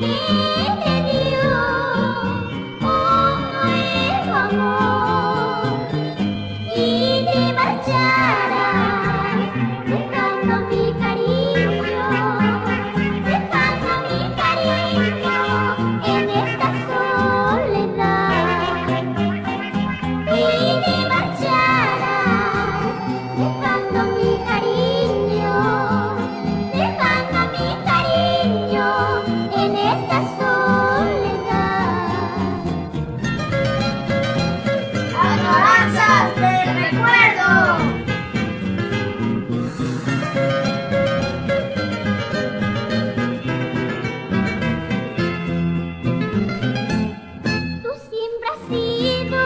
Música en esta soledad. Adoranzas del recuerdo. Tú siempre has sido